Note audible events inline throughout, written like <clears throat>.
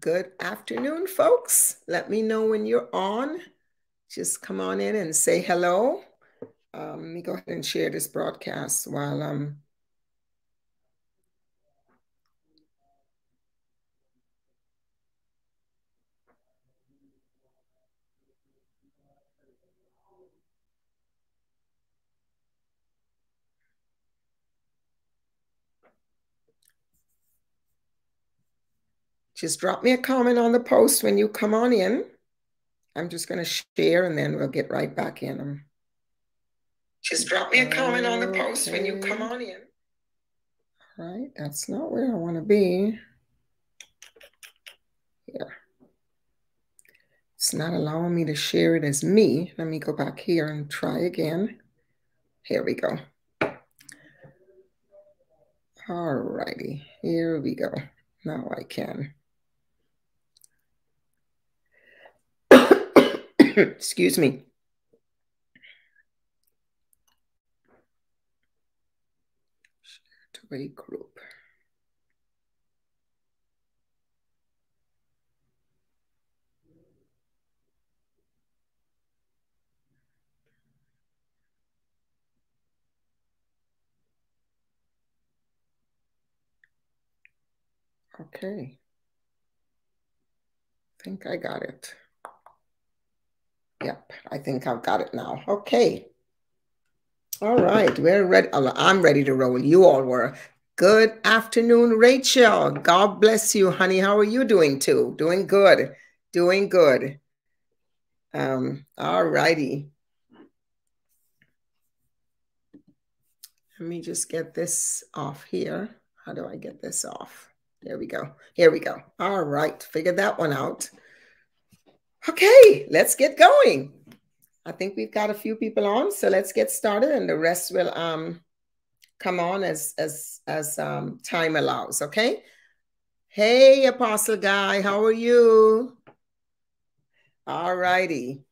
Good afternoon, folks. Let me know when you're on. Just come on in and say hello. Um, let me go ahead and share this broadcast while I'm. Just drop me a comment on the post when you come on in. I'm just going to share and then we'll get right back in them. Just drop me a comment on the post when you come on in. All right, that's not where I want to be. Here. It's not allowing me to share it as me. Let me go back here and try again. Here we go. All righty, here we go. Now I can. <laughs> Excuse me. Group. Okay. I think I got it. Yep, I think I've got it now. Okay. All right, we're ready. I'm ready to roll. You all were. Good afternoon, Rachel. God bless you, honey. How are you doing too? Doing good. Doing good. Um, all righty. Let me just get this off here. How do I get this off? There we go. Here we go. All right. Figured that one out. Okay, let's get going. I think we've got a few people on, so let's get started, and the rest will um come on as as as um, time allows. Okay. Hey, Apostle Guy, how are you? All righty.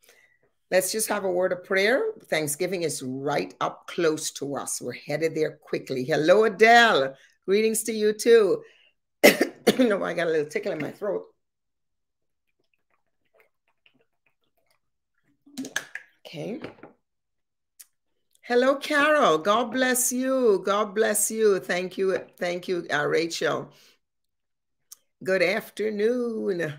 Let's just have a word of prayer. Thanksgiving is right up close to us. We're headed there quickly. Hello, Adele. Greetings to you too. <coughs> know, I got a little tickle in my throat. Okay. Hello, Carol. God bless you. God bless you. Thank you. Thank you, uh, Rachel. Good afternoon.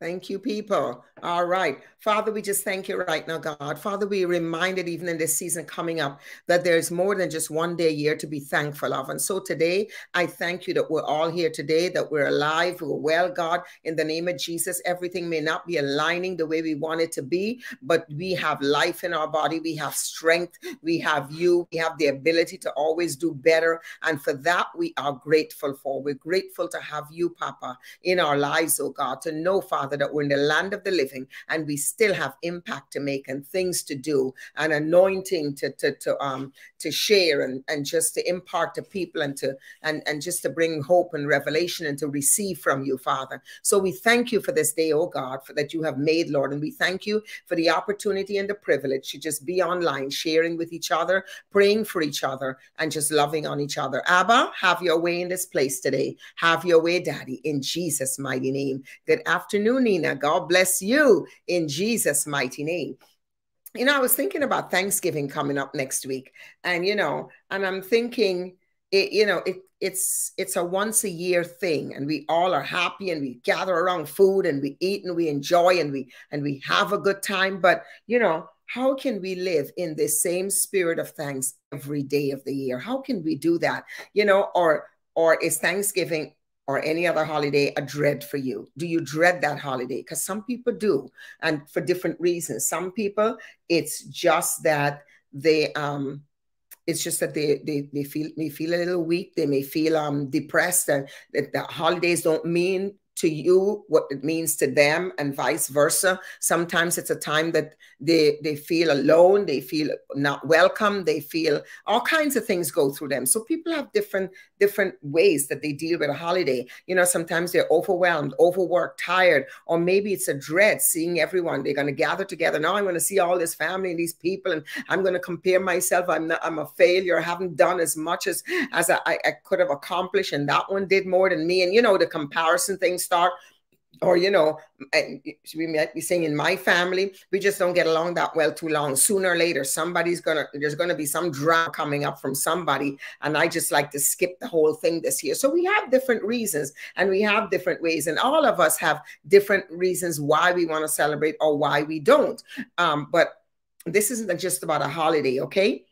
Thank you, people. All right. Father, we just thank you right now, God. Father, we reminded even in this season coming up that there's more than just one day a year to be thankful of. And so today, I thank you that we're all here today, that we're alive, we're well, God, in the name of Jesus. Everything may not be aligning the way we want it to be, but we have life in our body, we have strength, we have you, we have the ability to always do better. And for that, we are grateful for. We're grateful to have you, Papa, in our lives, oh God, to know, Father, that we're in the land of the living and we still have impact to make and things to do and anointing to to, to um to share and and just to impart to people and to and and just to bring hope and revelation and to receive from you father. So we thank you for this day oh god for that you have made lord and we thank you for the opportunity and the privilege to just be online sharing with each other praying for each other and just loving on each other. Abba have your way in this place today. Have your way daddy in jesus mighty name. Good afternoon nina god bless you in Jesus' mighty name. You know, I was thinking about Thanksgiving coming up next week, and you know, and I'm thinking, it, you know, it it's it's a once a year thing, and we all are happy, and we gather around food, and we eat, and we enjoy, and we and we have a good time. But you know, how can we live in this same spirit of thanks every day of the year? How can we do that? You know, or or is Thanksgiving or any other holiday a dread for you? Do you dread that holiday? Because some people do, and for different reasons. Some people, it's just that they um it's just that they they, they feel may feel a little weak they may feel um depressed and that the holidays don't mean to you what it means to them and vice versa sometimes it's a time that they they feel alone they feel not welcome they feel all kinds of things go through them so people have different different ways that they deal with a holiday. You know sometimes they're overwhelmed overworked tired or maybe it's a dread seeing everyone. They're going to gather together. Now i'm going to see all this family and these people and i'm going to compare myself. I'm not i'm a failure. I haven't done as much as as I, I could have accomplished and that one did more than me. And you know the comparison things start or you know we might be saying in my family we just don't get along that well too long. Sooner or later somebody's gonna there's gonna be some drama coming up from somebody and i just like to skip the whole thing this year. So we have different reasons and we have different ways and all of us have different reasons why we want to celebrate or why we don't. Um, but this isn't just about a holiday okay?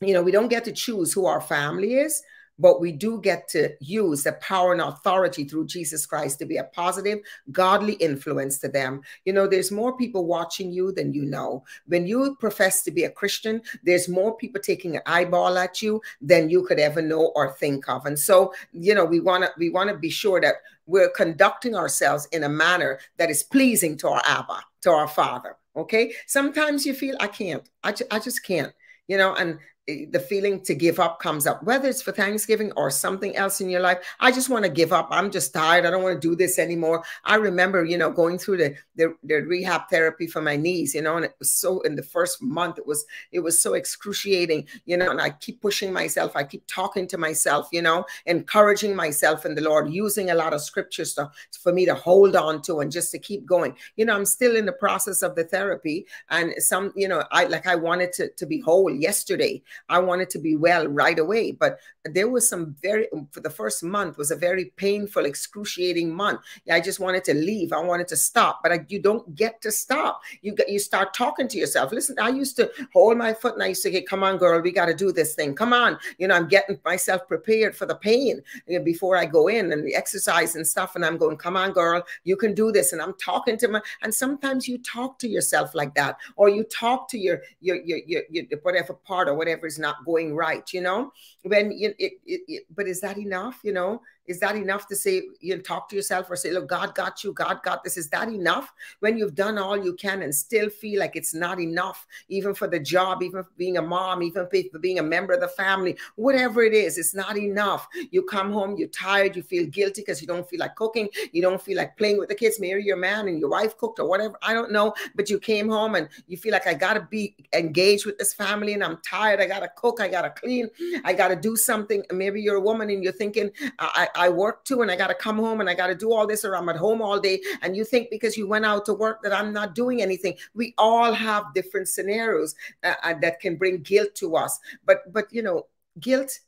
You know we don't get to choose who our family is but we do get to use the power and authority through Jesus Christ to be a positive, godly influence to them. You know, there's more people watching you than you know. When you profess to be a Christian, there's more people taking an eyeball at you than you could ever know or think of. And so, you know, we want to we want to be sure that we're conducting ourselves in a manner that is pleasing to our Abba, to our Father. Okay. Sometimes you feel I can't. I, ju I just can't you know and Eh, the feeling to give up comes up, whether it's for Thanksgiving or something else in your life. I just want to give up. I'm just tired. I don't want to do this anymore. I remember, you know, going through the, the, the rehab therapy for my knees, you know, and it was so in the first month, it was it was so excruciating, you know, and I keep pushing myself. I keep talking to myself, you know, encouraging myself in the Lord, using a lot of scripture stuff for me to hold on to and just to keep going. You know, I'm still in the process of the therapy and some, you know, I like I wanted to, to be whole yesterday. I wanted to be well right away. But there was some very, for the first month was a very painful, excruciating month. I just wanted to leave. I wanted to stop, but I, you don't get to stop. You get, you start talking to yourself. Listen, I used to hold my foot and I used to get, come on, girl, we got to do this thing. Come on. You know, I'm getting myself prepared for the pain you know, before I go in and the exercise and stuff. And I'm going, come on, girl, you can do this. And I'm talking to my, and sometimes you talk to yourself like that, or you talk to your, your, your, your, your whatever part or whatever is not going right, you know, when it, it, it, but is that enough? You know, is that enough to say, you know, talk to yourself or say, look, God got you, God got this. Is that enough when you've done all you can and still feel like it's not enough, even for the job, even for being a mom, even for being a member of the family, whatever it is, it's not enough. You come home, you're tired, you feel guilty because you don't feel like cooking, you don't feel like playing with the kids. Maybe your man and your wife cooked or whatever. I don't know, but you came home and you feel like I got to be engaged with this family and I'm tired. I got to cook, I got to clean, I got to do something. Maybe you're a woman and you're thinking, I, I work too, and I got to come home and I got to do all this, or I'm at home all day. And you think because you went out to work that I'm not doing anything. We all have different scenarios uh, uh that can bring guilt to us. But, but you know, guilt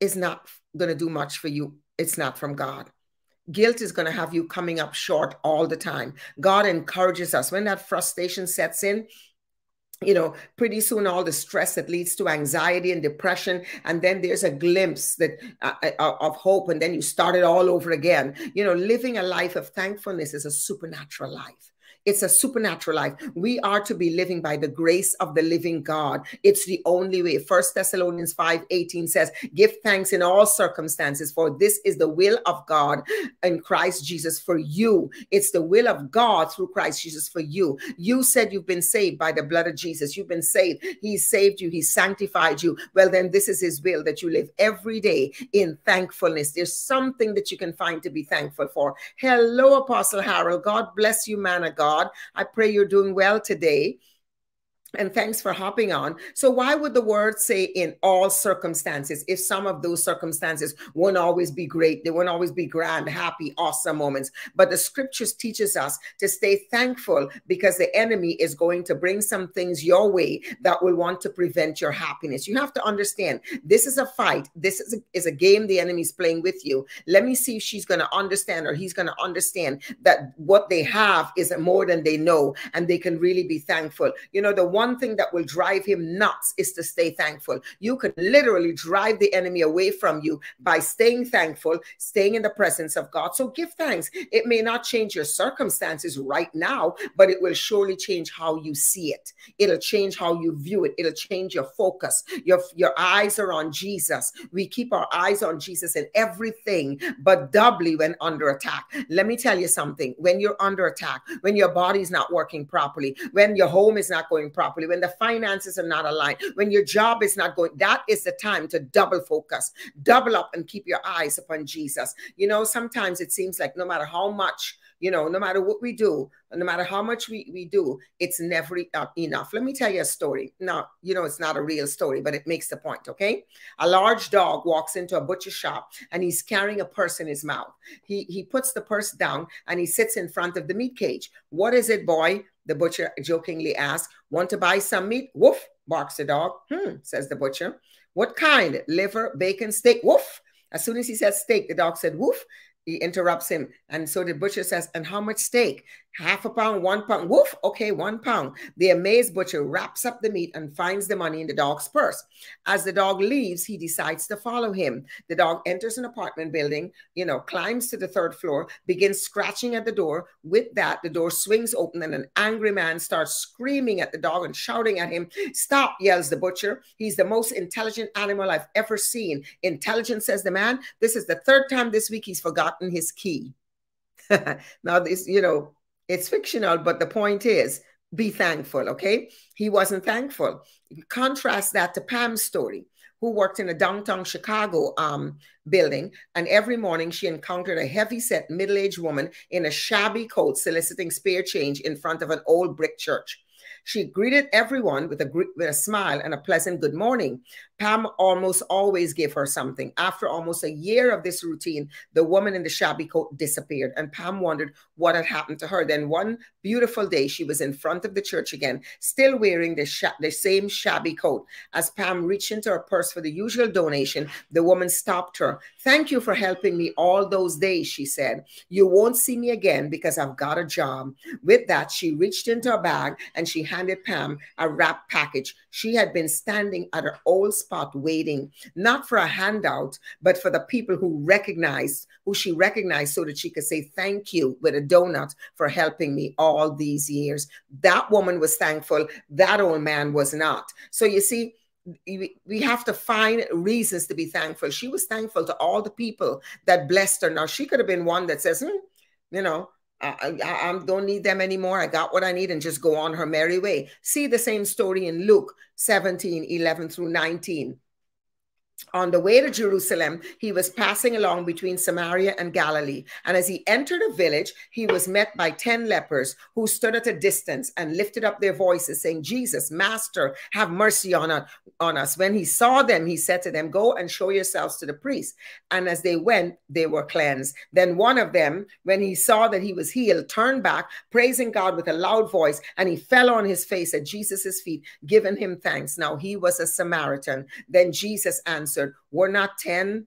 is not going to do much for you. It's not from God guilt is going to have you coming up short all the time. God encourages us when that frustration sets in you know, pretty soon all the stress that leads to anxiety and depression, and then there's a glimpse that uh, uh, of hope, and then you start it all over again. You know, living a life of thankfulness is a supernatural life. It's a supernatural life. We are to be living by the grace of the living God. It's the only way. First Thessalonians 5 18 says, Give thanks in all circumstances, for this is the will of God in Christ Jesus for you. It's the will of God through Christ Jesus for you. You said you've been saved by the blood of Jesus. You've been saved. He saved you. He sanctified you. Well, then this is his will that you live every day in thankfulness. There's something that you can find to be thankful for. Hello, Apostle Harold. God bless you, man of God. God. I pray you're doing well today. And thanks for hopping on. So, why would the word say in all circumstances if some of those circumstances won't always be great? They won't always be grand, happy, awesome moments. But the scriptures teaches us to stay thankful because the enemy is going to bring some things your way that will want to prevent your happiness. You have to understand this is a fight. This is a, is a game the enemy is playing with you. Let me see if she's going to understand or he's going to understand that what they have is more than they know and they can really be thankful. You know, the one thing that will drive him nuts is to stay thankful. You can literally drive the enemy away from you by staying thankful, staying in the presence of God. So give thanks. It may not change your circumstances right now, but it will surely change how you see it. It'll change how you view it. It'll change your focus. Your, your eyes are on Jesus. We keep our eyes on Jesus in everything, but doubly when under attack. Let me tell you something. When you're under attack, when your body's not working properly, when your home is not going properly, properly, when the finances are not aligned, when your job is not going, that is the time to double focus, double up and keep your eyes upon Jesus. You know, sometimes it seems like no matter how much You know, no matter what we do, no matter how much we, we do, it's never uh, enough. Let me tell you a story. Now, you know, it's not a real story, but it makes the point, okay? A large dog walks into a butcher shop and he's carrying a purse in his mouth. He, he puts the purse down and he sits in front of the meat cage. What is it, boy? The butcher jokingly asks. Want to buy some meat? Woof, barks the dog. Hmm, says the butcher. What kind? Liver, bacon, steak? Woof. As soon as he said steak, the dog said woof. He interrupts him. And so the butcher says, And how much steak? half a pound, one pound. Woof, okay, one pound. The amazed butcher wraps up the meat and finds the money in the dog's purse. As the dog leaves, he decides to follow him. The dog enters an apartment building, you know, climbs to the third floor, begins scratching at the door. With that, the door swings open and an angry man starts screaming at the dog and shouting at him. Stop, yells the butcher. He's the most intelligent animal I've ever seen. Intelligent, says the man. This is the third time this week he's forgotten his key. <laughs> now, this, you know, it's fictional, but the point is be thankful, okay? He wasn't thankful. Contrast that to Pam's story, who worked in a downtown Chicago um, building, and every morning she encountered a heavy-set middle-aged woman in a shabby coat soliciting spare change in front of an old brick church. She greeted everyone with a, with a smile and a pleasant good morning. Pam almost always gave her something. After almost a year of this routine, the woman in the shabby coat disappeared, and Pam wondered what had happened to her. Then one beautiful day, she was in front of the church again, still wearing the, the same shabby coat. As Pam reached into her purse for the usual donation, the woman stopped her. Thank you for helping me all those days, she said. You won't see me again because I've got a job. With that, she reached into her bag and she handed Pam a wrapped package. She had been standing at her old spot waiting, not for a handout, but for the people who recognized, who she recognized so that she could say thank you with a donut for helping me all these years. That woman was thankful. That old man was not. So you see, we have to find reasons to be thankful. She was thankful to all the people that blessed her. Now, she could have been one that says, hmm, you know, I, I, I, don't need them anymore. I got what I need and just go on her merry way. See the same story in Luke 17, 11 through 19. On the way to Jerusalem, he was passing along between Samaria and Galilee. And as he entered a village, he was met by 10 lepers who stood at a distance and lifted up their voices, saying, Jesus, Master, have mercy on, on us. When he saw them, he said to them, Go and show yourselves to the priest. And as they went, they were cleansed. Then one of them, when he saw that he was healed, turned back, praising God with a loud voice, and he fell on his face at Jesus' feet, giving him thanks. Now he was a Samaritan. Then Jesus answered, answered, Were not 10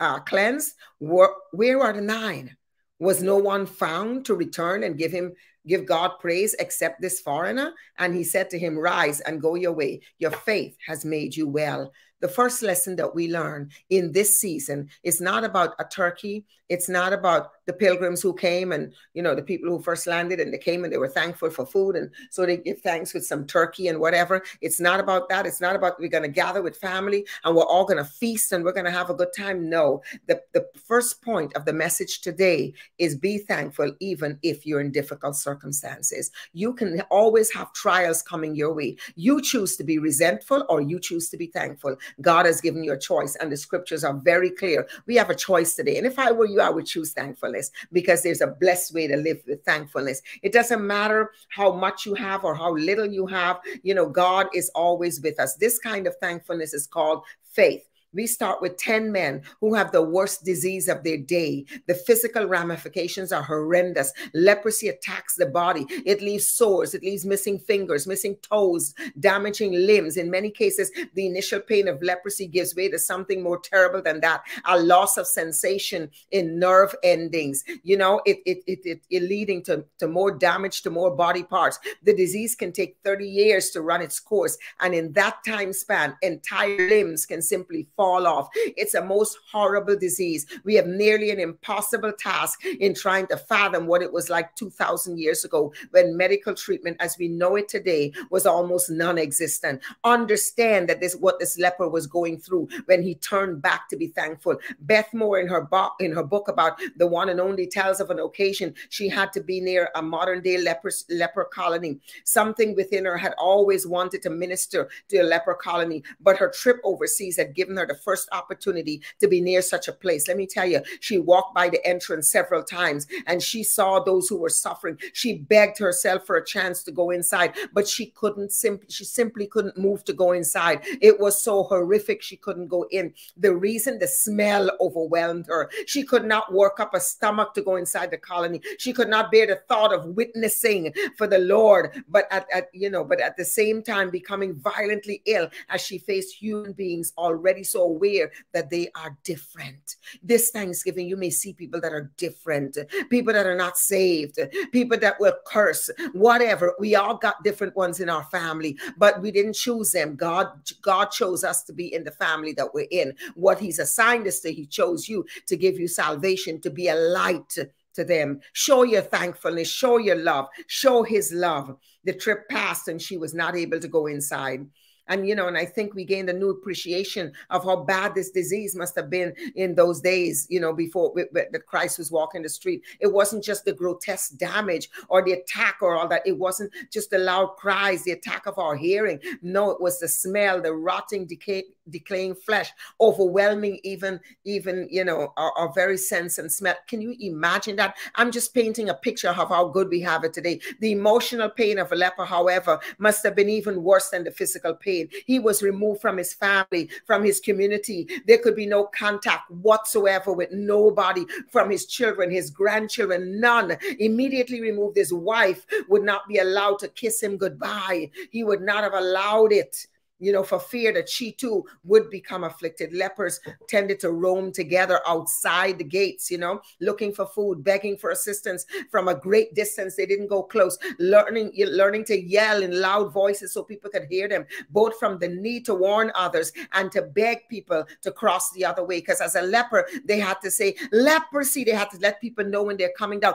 uh, cleansed? Were, where are the nine? Was no one found to return and give him give God praise except this foreigner? And he said to him, Rise and go your way. Your faith has made you well. The first lesson that we learn in this season is not about a turkey. It's not about the pilgrims who came and, you know, the people who first landed and they came and they were thankful for food. And so they give thanks with some turkey and whatever. It's not about that. It's not about we're going to gather with family and we're all going to feast and we're going to have a good time. No, the, the first point of the message today is be thankful even if you're in difficult circumstances. You can always have trials coming your way. You choose to be resentful or you choose to be thankful. God has given you a choice and the scriptures are very clear. We have a choice today. And if I were you, I would choose thankfulness because there's a blessed way to live with thankfulness. It doesn't matter how much you have or how little you have, you know, God is always with us. This kind of thankfulness is called faith. We start with 10 men who have the worst disease of their day. The physical ramifications are horrendous. Leprosy attacks the body. It leaves sores, it leaves missing fingers, missing toes, damaging limbs. In many cases, the initial pain of leprosy gives way to something more terrible than that a loss of sensation in nerve endings. You know, it, it, it, it, it leading to, to more damage to more body parts. The disease can take 30 years to run its course. And in that time span, entire limbs can simply fall fall off. It's a most horrible disease. We have nearly an impossible task in trying to fathom what it was like 2,000 years ago when medical treatment as we know it today was almost non-existent. Understand that this what this leper was going through when he turned back to be thankful. Beth Moore in her, book in her book about the one and only tells of an occasion she had to be near a modern day leper, leper colony. Something within her had always wanted to minister to a leper colony, but her trip overseas had given her the the first opportunity to be near such a place. Let me tell you, she walked by the entrance several times and she saw those who were suffering. She begged herself for a chance to go inside, but she couldn't simply, she simply couldn't move to go inside. It was so horrific, she couldn't go in. The reason the smell overwhelmed her. She could not work up a stomach to go inside the colony. She could not bear the thought of witnessing for the Lord, but at, at you know, but at the same time becoming violently ill as she faced human beings already so aware that they are different. This Thanksgiving, you may see people that are different, people that are not saved, people that were cursed, whatever. We all got different ones in our family, but we didn't choose them. God, God chose us to be in the family that we're in. What He's assigned us to, He chose you to give you salvation, to be a light to them. Show your thankfulness, show your love, show his love. The trip passed and she was not able to go inside. And, you know, and I think we gained a new appreciation of how bad this disease must have been in those days, you know, before that Christ was walking the street. It wasn't just the grotesque damage or the attack or all that. It wasn't just the loud cries, the attack of our hearing. No, it was the smell, the rotting, decay, decaying flesh, overwhelming even, even, you know, our, our very sense and smell. Can you imagine that? I'm just painting a picture of how good we have it today. The emotional pain of a leper, however, must have been even worse than the physical pain pain. He was removed from his family, from his community. There could be no contact whatsoever with nobody from his children, his grandchildren, none. Immediately removed. His wife would not be allowed to kiss him goodbye. He would not have allowed it you know, for fear that she too would become afflicted. Lepers tended to roam together outside the gates, you know, looking for food, begging for assistance from a great distance. They didn't go close, learning, learning to yell in loud voices so people could hear them, both from the need to warn others and to beg people to cross the other way. Because as a leper, they had to say leprosy. They had to let people know when they're coming down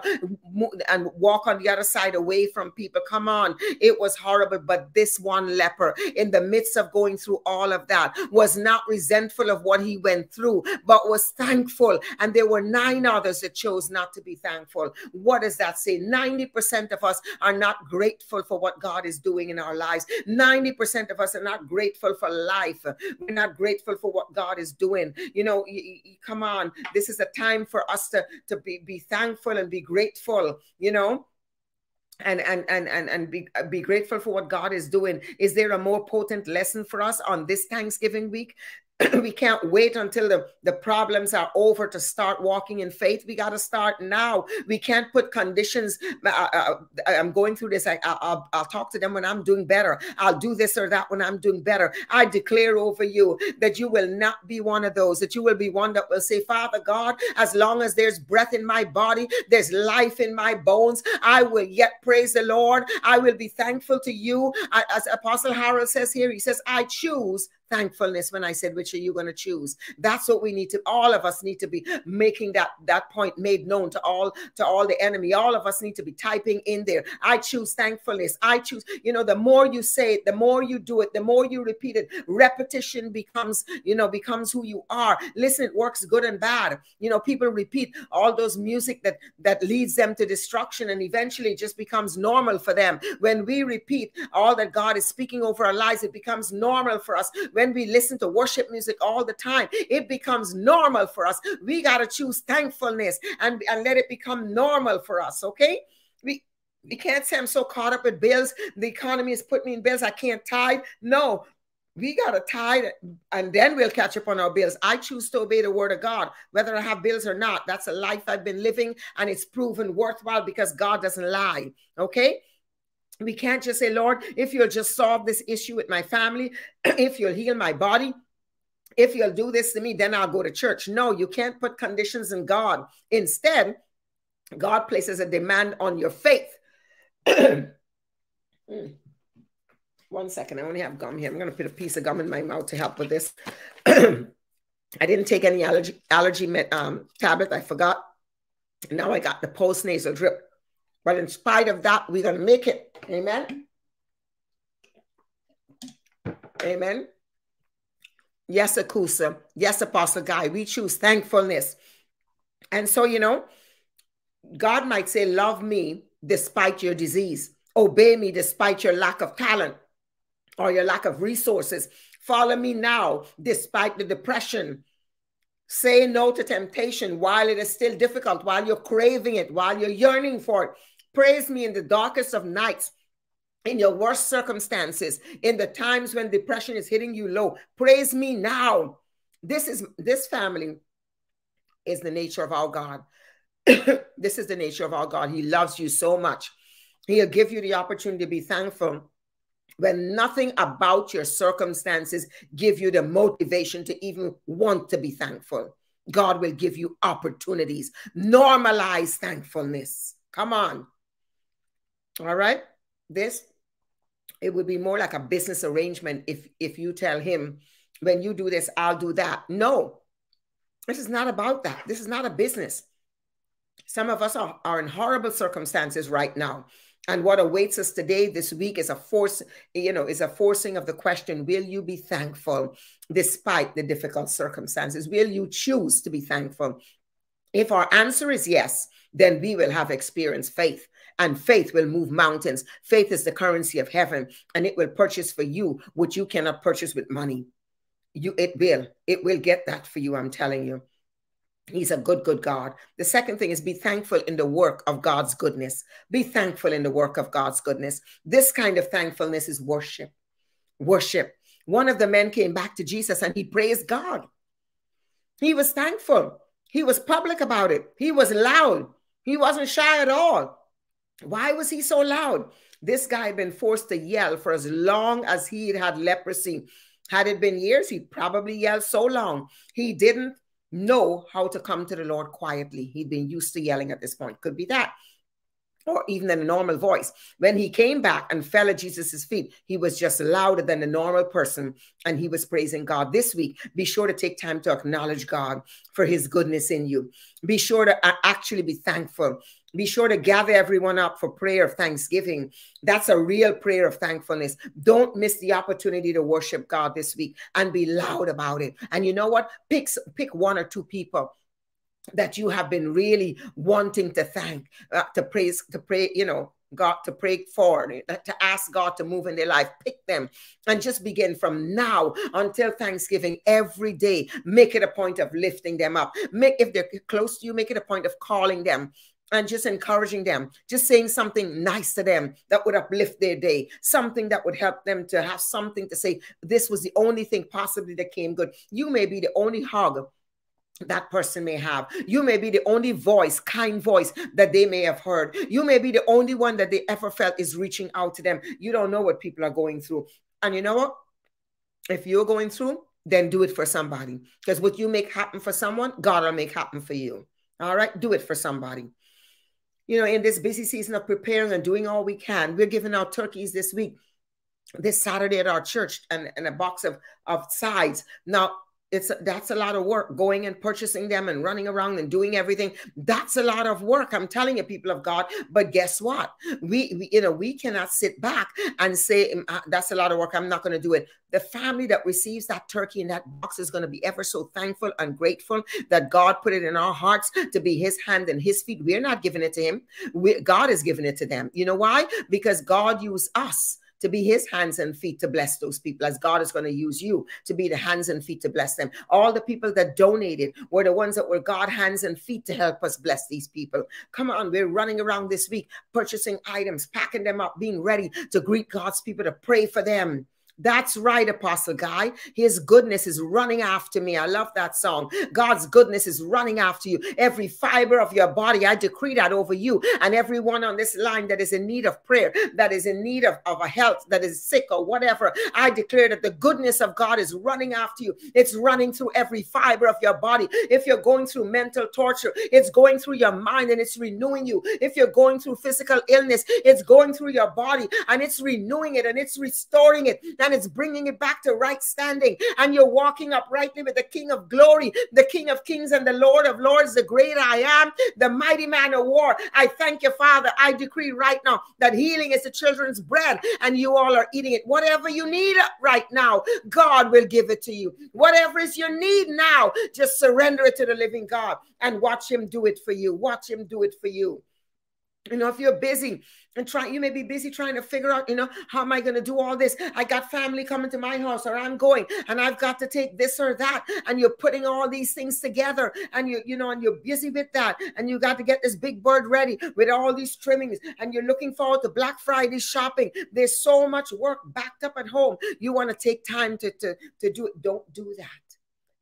and walk on the other side away from people. Come on. It was horrible. But this one leper in the midst midst of going through all of that, was not resentful of what he went through, but was thankful. And there were nine others that chose not to be thankful. What does that say? 90% of us are not grateful for what God is doing in our lives. 90% of us are not grateful for life. We're not grateful for what God is doing. You know, come on. This is a time for us to, to be, be thankful and be grateful, you know and and and and and be uh, be grateful for what God is doing. Is there a more potent lesson for us on this Thanksgiving week <clears throat> we can't wait until the, the problems are over to start walking in faith. We got to start now. We can't put conditions. Uh, uh, uh I'm going through this. I, will I'll talk to them when I'm doing better. I'll do this or that when I'm doing better. I declare over you that you will not be one of those, that you will be one that will say, Father God, as long as there's breath in my body, there's life in my bones, I will yet praise the Lord. I will be thankful to you. As Apostle Harold says here, he says, I choose thankfulness when I said, which are you going to choose? That's what we need to, all of us need to be making that, that point made known to all, to all the enemy. All of us need to be typing in there. I choose thankfulness. I choose, you know, the more you say it, the more you do it, the more you repeat it, repetition becomes, you know, becomes who you are. Listen, it works good and bad. You know, people repeat all those music that, that leads them to destruction and eventually just becomes normal for them. When we repeat all that God is speaking over our lives, it becomes normal for us when we listen to worship music all the time, it becomes normal for us. We got to choose thankfulness and, and let it become normal for us, okay? We, we can't say I'm so caught up with bills. The economy has put me in bills. I can't tithe. No, we got to tithe and then we'll catch up on our bills. I choose to obey the word of God, whether I have bills or not. That's a life I've been living and it's proven worthwhile because God doesn't lie. Okay. We can't just say, Lord, if you'll just solve this issue with my family, <clears throat> if you'll heal my body, if you'll do this to me, then I'll go to church. No, you can't put conditions in God. Instead, God places a demand on your faith. <clears throat> One second, I only have gum here. I'm going to put a piece of gum in my mouth to help with this. <clears throat> I didn't take any allergy allergy um, tablet. I forgot. Now I got the post nasal drip. But in spite of that, we're going to make it. Amen. Amen. Yes, Akusa. Yes, Apostle Guy. We choose thankfulness. And so, you know, God might say, Love me despite your disease, obey me despite your lack of talent or your lack of resources, Follow me now, despite the depression. Say no to temptation while it is still difficult, while you're craving it, while you're yearning for it. Praise me in the darkest of nights in your worst circumstances, in the times when depression is hitting you low. Praise me now. This is this family is the nature of our God. <coughs> this is the nature of our God. He loves you so much. He'll give you the opportunity to be thankful when nothing about your circumstances give you the motivation to even want to be thankful. God will give you opportunities. Normalize thankfulness. Come on. All right. This it would be more like a business arrangement if if you tell him when you do this i'll do that no this is not about that this is not a business some of us are, are in horrible circumstances right now and what awaits us today this week is a force you know is a forcing of the question will you be thankful despite the difficult circumstances will you choose to be thankful if our answer is yes then we will have experienced faith and faith will move mountains. Faith is the currency of heaven, and it will purchase for you what you cannot purchase with money. You, it will, it will get that for you. I'm telling you. He's a good, good God. The second thing is be thankful in the work of God's goodness. Be thankful in the work of God's goodness. This kind of thankfulness is worship. Worship. One of the men came back to Jesus and he praised God. He was thankful. He was public about it. He was loud. He wasn't shy at all. Why was he so loud? This guy had been forced to yell for as long as he had leprosy. Had it been years, he probably yelled so long. He didn't know how to come to the Lord quietly. He'd been used to yelling at this point. Could be that or even in a normal voice. When he came back and fell at Jesus' feet, he was just louder than a normal person and he was praising God. This week, be sure to take time to acknowledge God for his goodness in you. Be sure to actually be thankful. Be sure to gather everyone up for prayer of thanksgiving. That's a real prayer of thankfulness. Don't miss the opportunity to worship God this week and be loud about it. And you know what? Pick, pick one or two people that you have been really wanting to thank, uh, to praise, to pray, you know, God to pray for, uh, to ask God to move in their life. Pick them and just begin from now until Thanksgiving every day. Make it a point of lifting them up. Make if they're close to you, make it a point of calling them and just encouraging them, just saying something nice to them that would uplift their day, something that would help them to have something to say. This was the only thing possibly that came good. You may be the only hug that person may have. You may be the only voice, kind voice that they may have heard. You may be the only one that they ever felt is reaching out to them. You don't know what people are going through. And you know what? If you're going through, then do it for somebody. Because what you make happen for someone, God will make happen for you. All right? Do it for somebody. You know, in this busy season of preparing and doing all we can, we're giving out turkeys this week, this Saturday at our church, and, and a box of, of sides. Now, it's that's a lot of work going and purchasing them and running around and doing everything. That's a lot of work i'm telling you people of god. But guess what? We, we you know we cannot sit back and say mm, ah, that's a lot of work i'm not going to do it. The family that receives that turkey in that box is going to be ever so thankful and grateful that god put it in our hearts to be his hand and his feet. We're not giving it to him. We, god is giving it to them. You know why? Because god used us to be his hands and feet to bless those people as God is going to use you to be the hands and feet to bless them. All the people that donated were the ones that were God hands and feet to help us bless these people. Come on, we're running around this week purchasing items, packing them up, being ready to greet God's people to pray for them. That's right, Apostle Guy. His goodness is running after me. I love that song. God's goodness is running after you. Every fiber of your body, I decree that over you and everyone on this line that is in need of prayer, that is in need of, of a health, that is sick or whatever. I declare that the goodness of God is running after you. It's running through every fiber of your body. If you're going through mental torture, it's going through your mind and it's renewing you. If you're going through physical illness, it's going through your body and it's renewing it and it's restoring it. And it's bringing it back to right standing. And you're walking uprightly with the King of glory, the King of kings, and the Lord of lords, the great I am, the mighty man of war. I thank you, Father. I decree right now that healing is the children's bread, and you all are eating it. Whatever you need right now, God will give it to you. Whatever is your need now, just surrender it to the living God and watch Him do it for you. Watch Him do it for you. You know, if you're busy and trying, you may be busy trying to figure out, you know, how am I going to do all this? I got family coming to my house, or I'm going and I've got to take this or that. And you're putting all these things together and you, you know, and you're busy with that. And you got to get this big bird ready with all these trimmings. And you're looking forward to Black Friday shopping. There's so much work backed up at home. You want to take time to, to, to do it. Don't do that.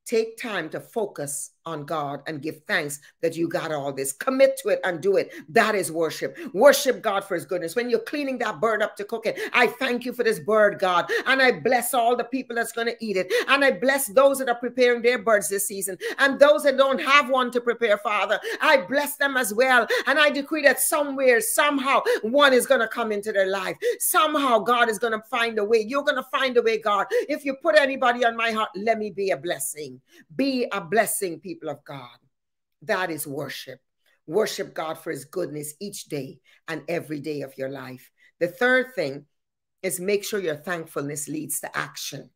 Take time to focus on God and give thanks that you got all this. Commit to it and do it. That is worship. Worship God for his goodness. When you're cleaning that bird up to cook it, I thank you for this bird, God. And I bless all the people that's going to eat it. And I bless those that are preparing their birds this season. And those that don't have one to prepare, Father, I bless them as well. And I decree that somewhere, somehow, one is going to come into their life. Somehow, God is going to find a way. You're going to find a way, God. If you put anybody on my heart, let me be a blessing. Be a blessing, people people of God. That is worship. Worship God for his goodness each day and every day of your life. The third thing is make sure your thankfulness leads to action.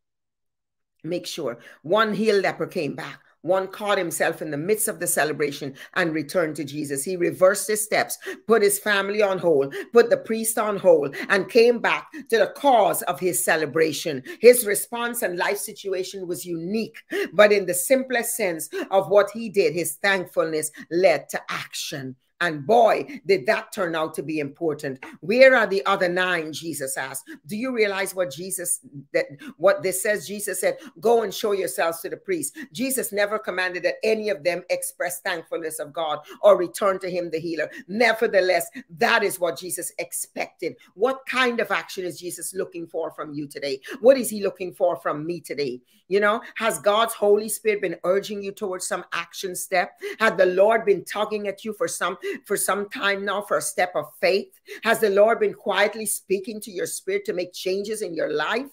Make sure one healed leper came back. One caught himself in the midst of the celebration and returned to Jesus. He reversed his steps, put his family on hold, put the priest on hold, and came back to the cause of his celebration. His response and life situation was unique, but in the simplest sense of what he did, his thankfulness led to action. And boy, did that turn out to be important. Where are the other nine? Jesus asked. Do you realize what Jesus that what this says? Jesus said, Go and show yourselves to the priest. Jesus never commanded that any of them express thankfulness of God or return to him the healer. Nevertheless, that is what Jesus expected. What kind of action is Jesus looking for from you today? What is he looking for from me today? You know, has God's Holy Spirit been urging you towards some action step? Had the Lord been tugging at you for some for some time now for a step of faith? Has the Lord been quietly speaking to your spirit to make changes in your life?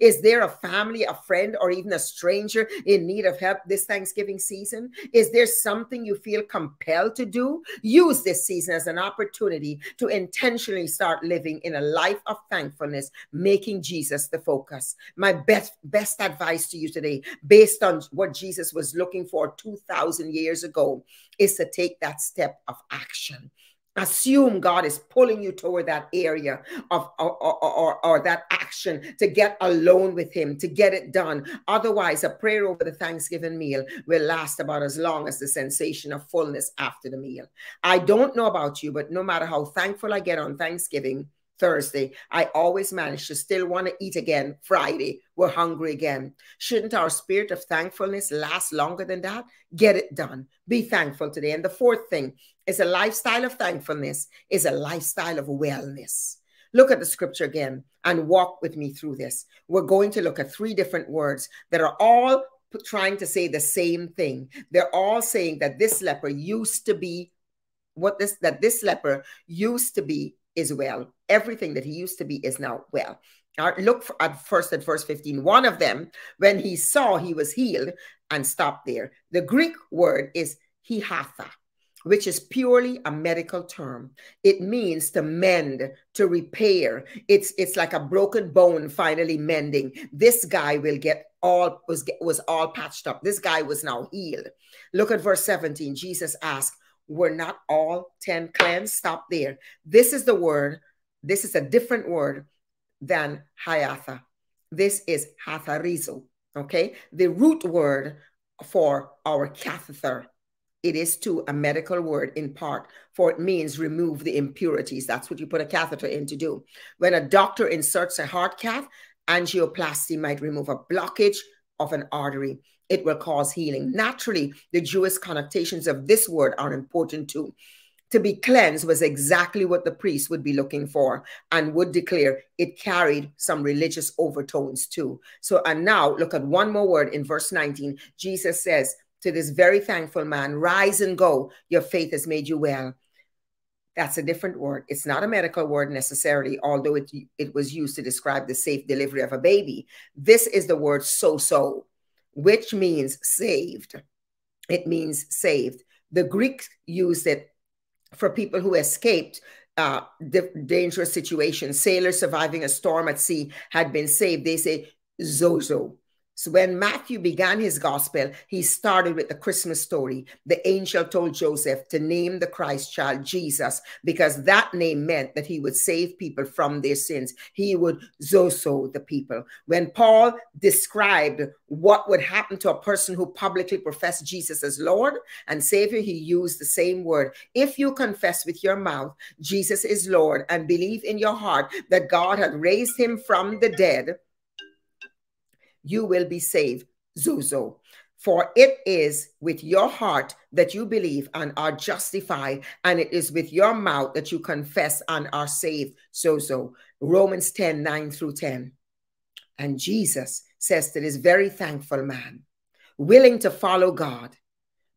Is there a family, a friend, or even a stranger in need of help this Thanksgiving season? Is there something you feel compelled to do? Use this season as an opportunity to intentionally start living in a life of thankfulness, making Jesus the focus. My best, best advice to you today, based on what Jesus was looking for 2,000 years ago, is to take that step of action assume God is pulling you toward that area of or, or, or, or, that action to get alone with him to get it done otherwise a prayer over the thanksgiving meal will last about as long as the sensation of fullness after the meal i don't know about you but no matter how thankful i get on thanksgiving Thursday, I always manage to still want to eat again Friday. We're hungry again. Shouldn't our spirit of thankfulness last longer than that? Get it done. Be thankful today. And the fourth thing is a lifestyle of thankfulness, is a lifestyle of wellness. Look at the scripture again and walk with me through this. We're going to look at three different words that are all trying to say the same thing. They're all saying that this leper used to be what this that this leper used to be is well. Everything that he used to be is now well. Now, look for, at first at verse 15. One of them, when he saw he was healed, and stopped there. The Greek word is hihatha, which is purely a medical term. It means to mend, to repair. It's it's like a broken bone finally mending. This guy will get all was was all patched up. This guy was now healed. Look at verse 17. Jesus asked, were not all 10 cleansed? Stop there. This is the word, this is a different word than hayatha. This is hatharizo, okay? The root word for our catheter, it is too a medical word in part, for it means remove the impurities. That's what you put a catheter in to do. When a doctor inserts a heart cath, angioplasty might remove a blockage of an artery it will cause healing. Naturally, the Jewish connotations of this word are important too. To be cleansed was exactly what the priest would be looking for and would declare it carried some religious overtones too. So, and now look at one more word in verse 19. Jesus says to this very thankful man, Rise and go, your faith has made you well. That's a different word. It's not a medical word necessarily, although it, it was used to describe the safe delivery of a baby. This is the word sozo which means saved. It means saved. The Greeks used it for people who escaped uh, dangerous situations. Sailors surviving a storm at sea had been saved. They say zozo. So when Matthew began his gospel, he started with the Christmas story. The angel told Joseph to name the Christ child Jesus because that name meant that he would save people from their sins. He would zozo the people. When Paul described what would happen to a person who publicly professed Jesus as Lord and Savior, he used the same word. If you confess with your mouth Jesus is Lord and believe in your heart that God had raised him from the dead, you will be saved. Zuzo. For it is with your heart that you believe and are justified, and it is with your mouth that you confess and are saved. So, so. Romans 10 9 through 10. And Jesus says to this very thankful man, willing to follow God,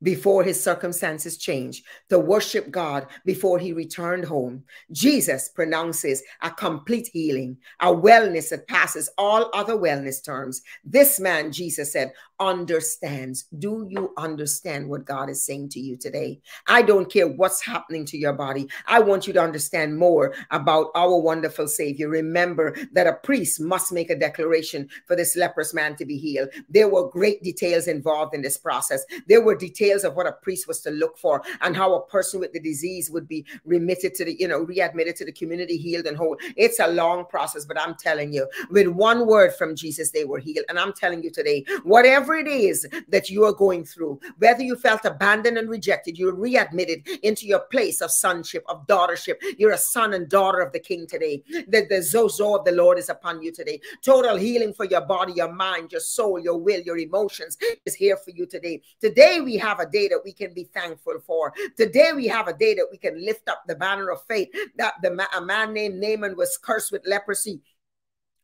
before his circumstances changed, to worship God before he returned home. Jesus pronounces a complete healing, a wellness that passes all other wellness terms. This man, Jesus said, understands. Do you understand what God is saying to you today? I don't care what's happening to your body. I want you to understand more about our wonderful Savior. Remember that a priest must make a declaration for this leprous man to be healed. There were great details involved in this process. There were details of what a priest was to look for and how a person with the disease would be remitted to the, you know, readmitted to the community, healed and whole. It's a long process, but I'm telling you, with one word from Jesus, they were healed. And I'm telling you today, whatever whatever it is that you are going through, whether you felt abandoned and rejected, you're readmitted into your place of sonship, of daughtership. You're a son and daughter of the King today. The, the sozo of the Lord is upon you today. Total healing for your body, your mind, your soul, your will, your emotions is here for you today. Today we have a day that we can be thankful for. Today we have a day that we can lift up the banner of faith that the a man named Naaman was cursed with leprosy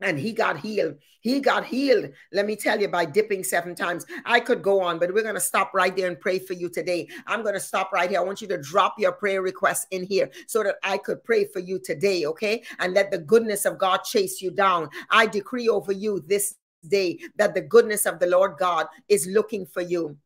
and he got healed. He got healed. Let me tell you, by dipping seven times. I could go on, but we're going to stop right there and pray for you today. I'm going to stop right here. I want you to drop your prayer requests in here so that I could pray for you today, okay? And let the goodness of God chase you down. I decree over you this day that the goodness of the Lord God is looking for you.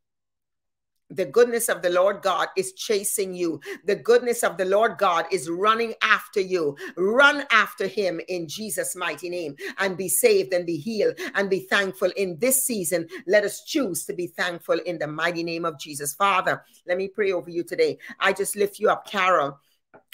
The goodness of the Lord God is chasing you. The goodness of the Lord God is running after you. Run after him in Jesus' mighty name and be saved and be healed and be thankful in this season. Let us choose to be thankful in the mighty name of Jesus. Father, let me pray over you today. I just lift you up, Carol,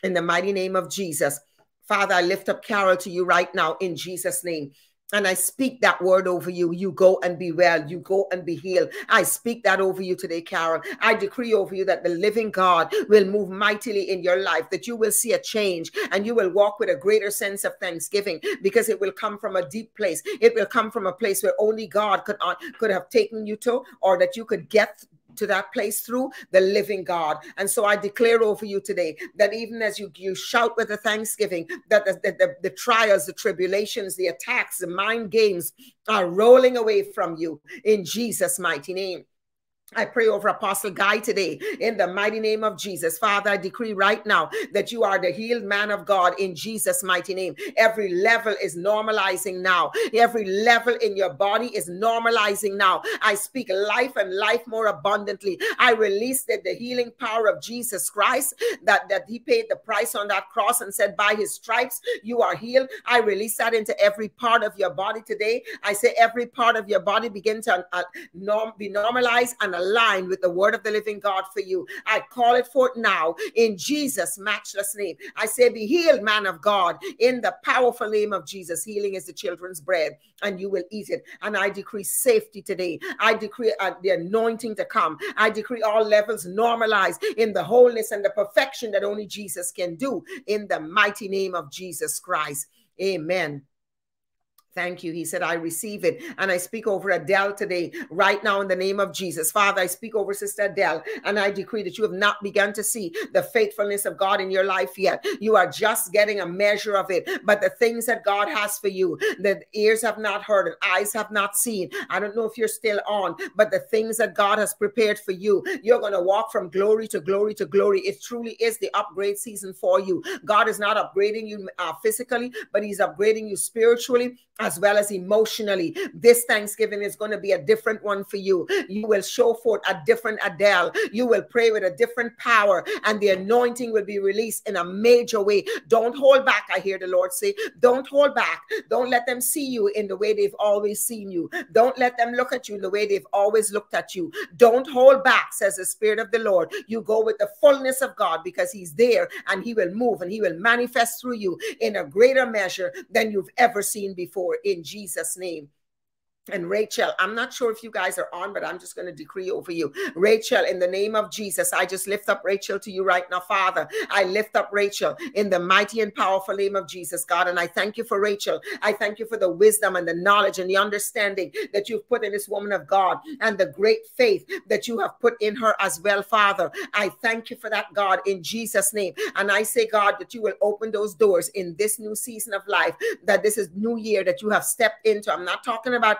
in the mighty name of Jesus. Father, I lift up Carol to you right now in Jesus' name. And I speak that word over you. You go and be well. You go and be healed. I speak that over you today, Carol. I decree over you that the living God will move mightily in your life, that you will see a change and you will walk with a greater sense of thanksgiving because it will come from a deep place. It will come from a place where only God could, uh, could have taken you to, or that you could get to that place through the living God. And so I declare over you today that even as you, you shout with the thanksgiving, that the, the, the, the trials, the tribulations, the attacks, the mind games are rolling away from you in Jesus' mighty name. I pray over Apostle Guy today in the mighty name of Jesus. Father, I decree right now that you are the healed man of God in Jesus' mighty name. Every level is normalizing now. Every level in your body is normalizing now. I speak life and life more abundantly. I release that the healing power of Jesus Christ, that, that he paid the price on that cross and said, by his stripes, you are healed. I release that into every part of your body today. I say every part of your body begin to uh, norm, be normalized and aligned with the word of the living God for you. I call it forth now in Jesus' matchless name. I say, Be healed, man of God, in the powerful name of Jesus. Healing is the children's bread, and you will eat it. And I decree safety today. I decree uh, the anointing to come. I decree all levels normalized in the wholeness and the perfection that only Jesus can do in the mighty name of Jesus Christ. Amen. Thank you. He said, I receive it. And I speak over Adele today, right now, in the name of Jesus. Father, I speak over Sister Adele, and I decree that you have not begun to see the faithfulness of God in your life yet. You are just getting a measure of it. But the things that God has for you, that ears have not heard and eyes have not seen. I don't know if you're still on, but the things that God has prepared for you, you're going to walk from glory to glory to glory. It truly is the upgrade season for you. God is not upgrading you uh, physically, but He's upgrading you spiritually as well as emotionally. This Thanksgiving is going to be a different one for you. You will show forth a different Adele. You will pray with a different power, and the anointing will be released in a major way. Don't hold back, I hear the Lord say. Don't hold back. Don't let them see you in the way they've always seen you. Don't let them look at you in the way they've always looked at you. Don't hold back, says the Spirit of the Lord. You go with the fullness of God because He's there and He will move and He will manifest through you in a greater measure than you've ever seen before in Jesus' name and Rachel, I'm not sure if you guys are on, but I'm just going to decree over you. Rachel, in the name of Jesus, I just lift up Rachel to you right now, Father. I lift up Rachel in the mighty and powerful name of Jesus, God. And I thank you for Rachel. I thank you for the wisdom and the knowledge and the understanding that you've put in this woman of God and the great faith that you have put in her as well, Father. I thank you for that, God, in Jesus' name. And I say, God, that you will open those doors in this new season of life, that this is new year that you have stepped into. I'm not talking about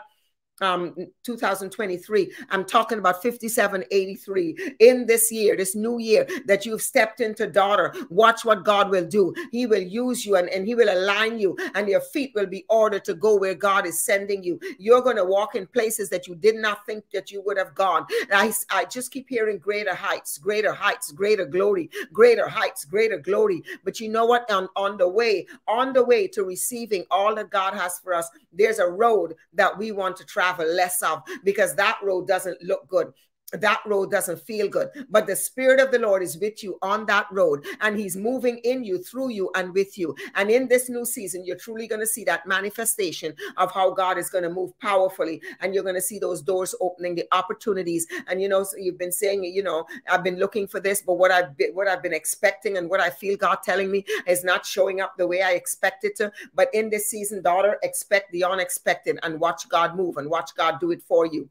um 2023 i'm talking about 5783 in this year this new year that you've stepped into daughter watch what god will do. He will use you and, and he will align you and your feet will be ordered to go where god is sending you. You're going to walk in places that you did not think that you would have gone. I, I just keep hearing greater heights greater heights greater glory greater heights greater glory. But you know what? On, on the way on the way to receiving all that god has for us there's a road that we want to travel travel less of because that road doesn't look good that road doesn't feel good. But the Spirit of the Lord is with you on that road, and He's moving in you, through you, and with you. And in this new season, you're truly going to see that manifestation of how God is going to move powerfully, and you're going to see those doors opening, the opportunities. And you know, so you've been saying, you know, I've been looking for this, but what I've been, what I've been expecting and what I feel God telling me is not showing up the way I expected to. But in this season, daughter, expect the unexpected and watch God move and watch God do it for you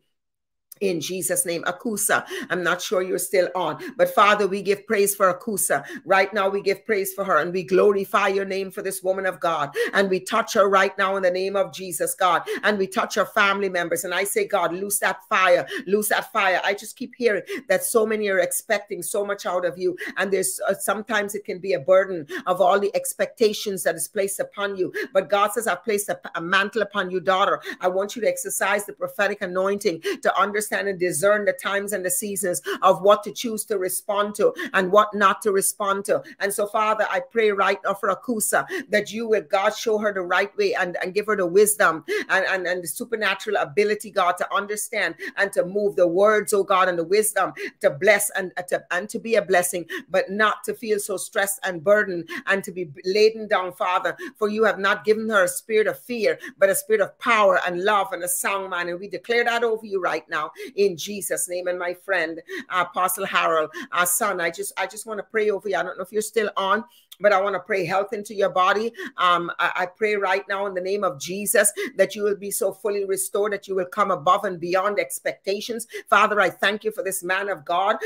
in Jesus' name, Akusa. I'm not sure you're still on, but Father, we give praise for Akusa. Right now, we give praise for her and we glorify your name for this woman of God. And we touch her right now in the name of Jesus, God. And we touch her family members. And I say, God, loose that fire, loose that fire. I just keep hearing that so many are expecting so much out of you. And there's uh, sometimes it can be a burden of all the expectations that is placed upon you. But God says, I've placed a, a mantle upon you, daughter. I want you to exercise the prophetic anointing to understand understand and discern the times and the seasons of what to choose to respond to and what not to respond to. And so, Father, I pray right now for Akusa that you will, God, show her the right way and, and give her the wisdom and, and, and the supernatural ability, God, to understand and to move the words, oh God, and the wisdom to bless and to, and to be a blessing, but not to feel so stressed and burdened and to be laden down, Father. For you have not given her a spirit of fear, but a spirit of power and love and a sound mind. And we declare that over you right now in Jesus' name. And my friend, Apostle Harold, our son, I just I just want to pray over you. I don't know if you're still on, but I want to pray health into your body. Um, I, I, pray right now in the name of Jesus that you will be so fully restored that you will come above and beyond expectations. Father, I thank you for this man of God.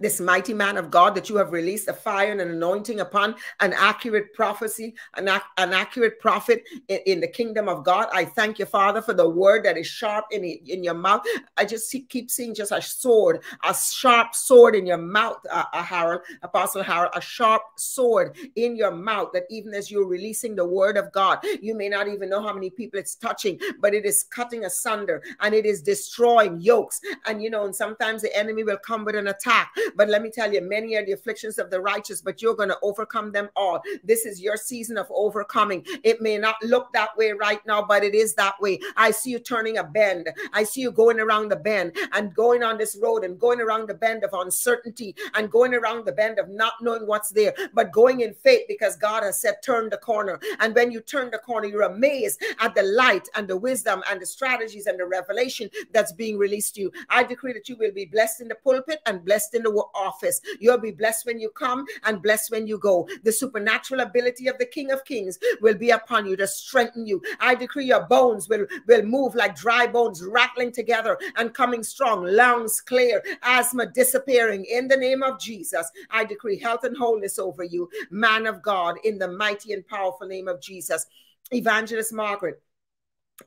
This mighty man of God that you have released a fire and an anointing upon an accurate prophecy, an, ac an accurate prophet in, in, the kingdom of God. I thank you, Father, for the word that is sharp in, in your mouth. I just see, keep seeing just a sword, a sharp sword in your mouth, uh, uh, Harold, Apostle Harold, a sharp sword in your mouth that even as you're releasing the word of God, you may not even know how many people it's touching, but it is cutting asunder and it is destroying yokes. And you know, and sometimes the enemy will come with an attack but let me tell you, many are the afflictions of the righteous, but you're going to overcome them all. This is your season of overcoming. It may not look that way right now, but it is that way. I see you turning a bend. I see you going around the bend and going on this road and going around the bend of uncertainty and going around the bend of not knowing what's there, but going in faith because God has said, turn the corner. And when you turn the corner, you're amazed at the light and the wisdom and the strategies and the revelation that's being released to you. I decree that you will be blessed in the pulpit and blessed in the office. You'll be blessed when you come and blessed when you go. The supernatural ability of the King of Kings will be upon you to strengthen you. I decree your bones will, will move like dry bones, rattling together and coming strong, lungs clear, asthma disappearing. In the name of Jesus, I decree health and wholeness over you, man of God, in the mighty and powerful name of Jesus. Evangelist Margaret.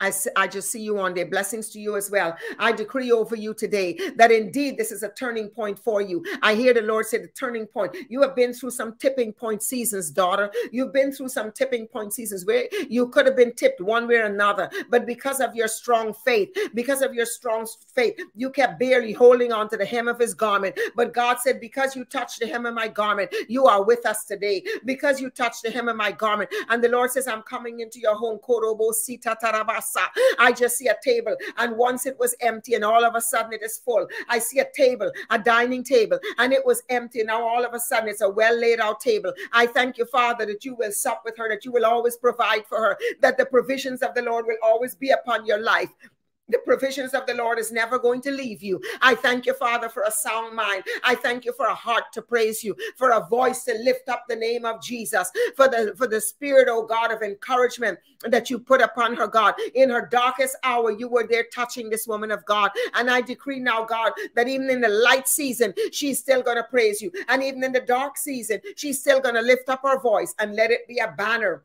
I, I just see you on there. Blessings to you as well. I decree over you today that indeed this is a turning point for you. I hear the Lord say the turning point. You have been through some tipping point seasons, daughter. You've been through some tipping point seasons where you could have been tipped one way or another. But because of your strong faith, because of your strong faith, you kept barely holding on to the hem of his garment. But God said, Because you touched the hem of my garment, you are with us today. Because you touched the hem of my garment. And the Lord says, I'm coming into your home. I just see a table, and once it was empty, and all of a sudden it is full. I see a table, a dining table, and it was empty. Now all of a sudden it's a well laid out table. I thank you, Father, that you will sup with her, that you will always provide for her, that the provisions of the Lord will always be upon your life. The provisions of the Lord is never going to leave you. I thank you, Father, for a sound mind. I thank you for a heart to praise you, for a voice to lift up the name of Jesus, for the for the spirit, oh God, of encouragement that you put upon her, God. In her darkest hour, you were there touching this woman of God. And I decree now, God, that even in the light season, she's still going to praise you. And even in the dark season, she's still going to lift up her voice and let it be a banner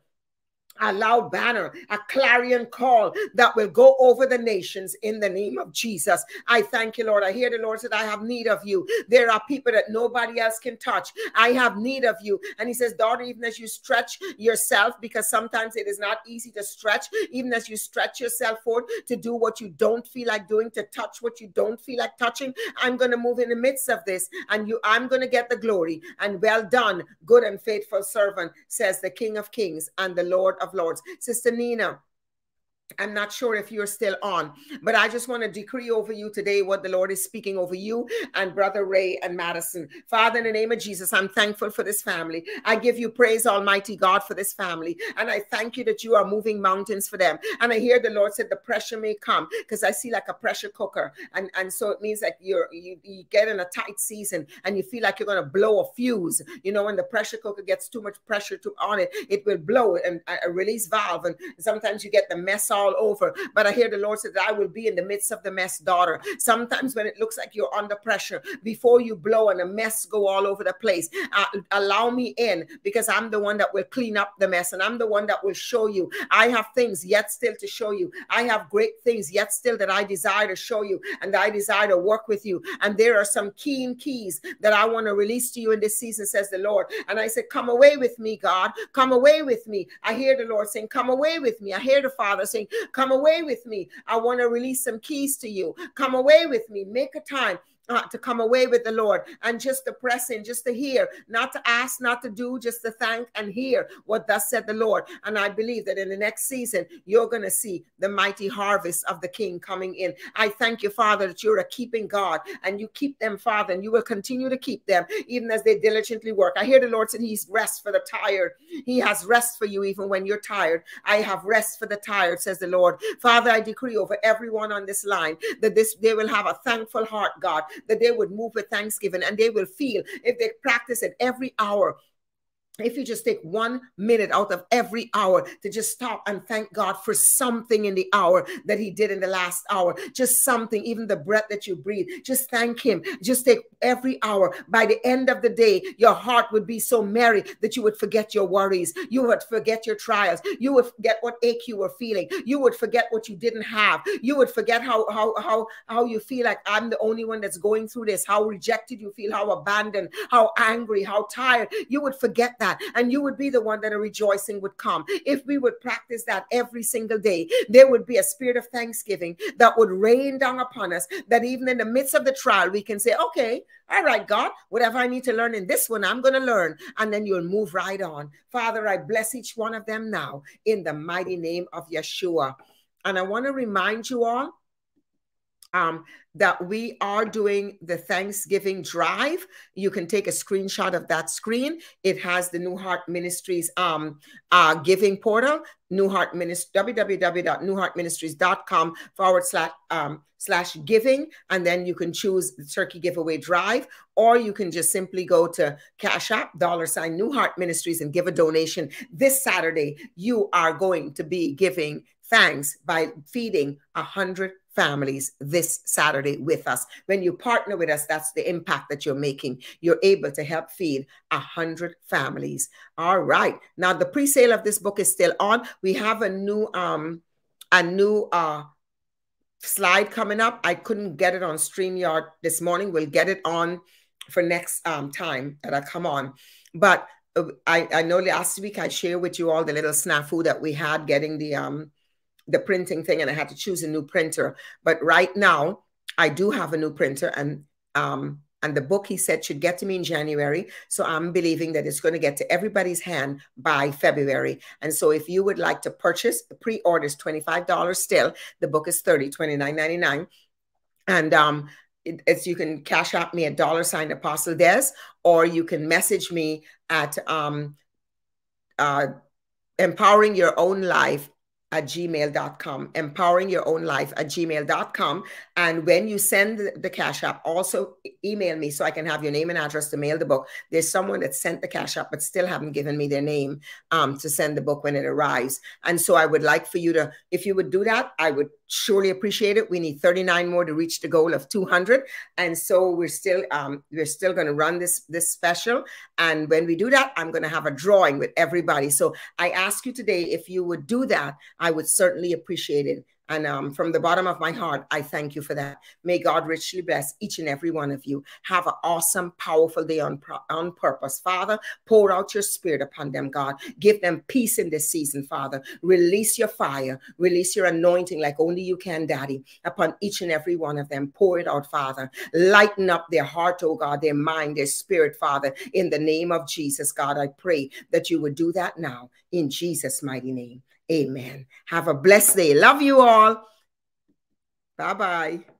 a loud banner, a clarion call that will go over the nations in the name of Jesus. I thank you, Lord. I hear the Lord said, I have need of you. There are people that nobody else can touch. I have need of you. And he says, daughter, even as you stretch yourself, because sometimes it is not easy to stretch, even as you stretch yourself forward to do what you don't feel like doing, to touch what you don't feel like touching, I'm going to move in the midst of this and you, I'm going to get the glory. And well done, good and faithful servant, says the King of Kings and the Lord of of Lords. Sister Nina, I'm not sure if you're still on, but I just want to decree over you today what the Lord is speaking over you and Brother Ray and Madison. Father, in the name of Jesus, I'm thankful for this family. I give you praise, Almighty God, for this family. And I thank you that you are moving mountains for them. And I hear the Lord said the pressure may come because I see like a pressure cooker. And, and so it means that you're, you, you get in a tight season and you feel like you're going to blow a fuse. You know, when the pressure cooker gets too much pressure to, on it, it will blow and a release valve. And sometimes you get the mess all over. But I hear the Lord say that I will be in the midst of the mess, daughter. Sometimes when it looks like you're under pressure, before you blow and the mess go all over the place, uh, allow me in because I'm the one that will clean up the mess and I'm the one that will show you. I have things yet still to show you. I have great things yet still that I desire to show you and I desire to work with you. And there are some keen keys that I want to release to you in this season, says the Lord. And I said, Come away with me, God. Come away with me. I hear the Lord saying, Come away with me. I hear the Father saying, Come away with me. I want to release some keys to you. Come away with me. Make a time uh, to come away with the Lord and just to press in, just to hear, not to ask, not to do, just to thank and hear what thus said the Lord. And I believe that in the next season, you're going to see the mighty harvest of the King coming in. I thank you, Father, that you're a keeping God and you keep them, Father, and you will continue to keep them even as they diligently work. I hear the Lord said He's rest for the tired. He has rest for you even when you're tired. I have rest for the tired, says the Lord. Father, I decree over everyone on this line that this they will have a thankful heart, God that they would move with thanksgiving and they will feel if they practice it every hour if you just take one minute out of every hour to just stop and thank God for something in the hour that He did in the last hour, just something, even the breath that you breathe, just thank Him. Just take every hour. By the end of the day, your heart would be so merry that you would forget your worries. You would forget your trials. You would forget what ache you were feeling. You would forget what you didn't have. You would forget how how how how you feel like I'm the only one that's going through this. How rejected you feel. How abandoned. How angry. How tired. You would forget that that. And you would be the one that a rejoicing would come. If we would practice that every single day, there would be a spirit of thanksgiving that would rain down upon us, that even in the midst of the trial, we can say, okay, all right, God, whatever I need to learn in this one, I'm going to learn. And then you'll move right on. Father, I bless each one of them now in the mighty name of Yeshua. And I want to remind you all um, that we are doing the Thanksgiving drive. You can take a screenshot of that screen. It has the New Heart Ministries um, uh, giving portal, New Heart Ministries, www.newheartministries.com forward slash, um, slash giving. And then you can choose the turkey giveaway drive, or you can just simply go to Cash App, dollar sign New Heart Ministries, and give a donation. This Saturday, you are going to be giving thanks by feeding a hundred families this Saturday with us. When you partner with us, that's the impact that you're making. You're able to help feed a hundred families. All right. Now the pre-sale of this book is still on. We have a new um a new uh, slide coming up. I couldn't get it on StreamYard this morning. We'll get it on for next um, time that I come on. But uh, I, I know last week I shared with you all the little snafu that we had getting the um the printing thing, and I had to choose a new printer. But right now, I do have a new printer, and um and the book he said should get to me in January. So I'm believing that it's going to get to everybody's hand by February. And so if you would like to purchase, the pre-order is $25 still. The book is 30, 29.99. And um, it, it's you can cash out me at dollar sign apostle des, or you can message me at um, uh, empowering your own life at gmail.com, empowering your own life at gmail.com. And when you send the, Cash App, also email me so I can have your name and address to mail the book. There's someone that sent the Cash App, but still haven't given me their name um, to send the book when it arrives. And so I would like for you to, if you would do that, I would surely appreciate it. We need 39 more to reach the goal of 200. And so we're still, um, we're still going to run this, this special. And when we do that, I'm going to have a drawing with everybody. So I ask you today, if you would do that, I would certainly appreciate it. And um, from the bottom of my heart, I thank you for that. May God richly bless each and every one of you. Have an awesome, powerful day on, on purpose. Father, pour out your spirit upon them, God. Give them peace in this season, Father. Release your fire. Release your anointing like only you can, Daddy, upon each and every one of them. Pour it out, Father. Lighten up their heart, oh God, their mind, their spirit, Father. In the name of Jesus, God, I pray that you would do that now in Jesus' mighty name. Amen. Have a blessed day. Love you all. Bye bye.